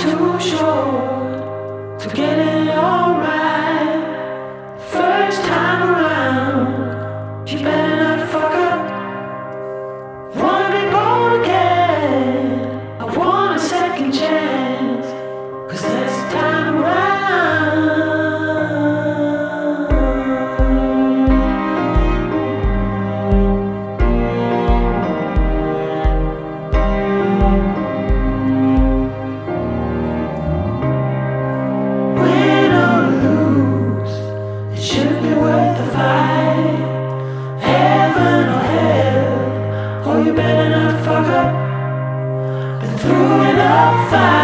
too short to get it all right. Hell,